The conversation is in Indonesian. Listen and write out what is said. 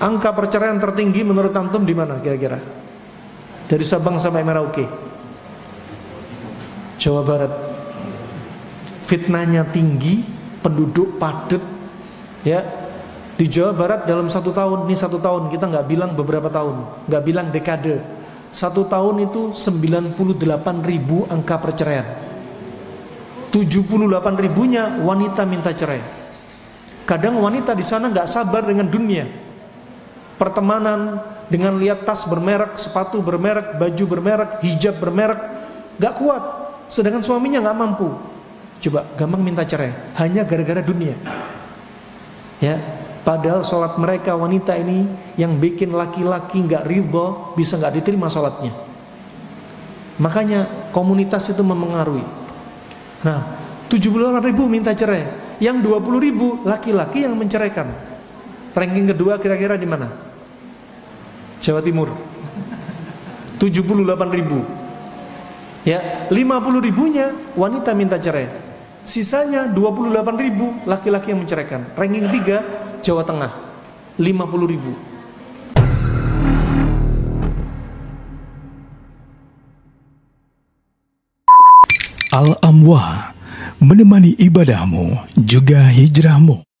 Angka perceraian tertinggi menurut antum di mana kira-kira? Dari Sabang sampai Merauke. Jawa Barat. Fitnahnya tinggi, penduduk padat, ya. Di Jawa Barat dalam satu tahun, ini satu tahun kita nggak bilang beberapa tahun, nggak bilang dekade. Satu tahun itu 98 ribu angka perceraian. 78 ribunya wanita minta cerai. Kadang wanita di sana nggak sabar dengan dunia. Pertemanan dengan lihat tas bermerek, sepatu bermerek, baju bermerek, hijab bermerek, nggak kuat. Sedangkan suaminya nggak mampu. Coba gampang minta cerai, hanya gara-gara dunia. Ya, padahal sholat mereka wanita ini yang bikin laki-laki nggak ridho bisa nggak diterima sholatnya. Makanya komunitas itu memengaruhi. Nah, 78 ribu minta cerai, yang 20 ribu laki-laki yang menceraikan. Ranking kedua kira-kira di mana? Jawa Timur. 78 ribu. Ya, 50 ribunya wanita minta cerai. Sisanya 28 ribu laki-laki yang menceraikan. Ranking 3 Jawa Tengah. 50 ribu. Al-Amwa menemani ibadahmu juga hijrahmu.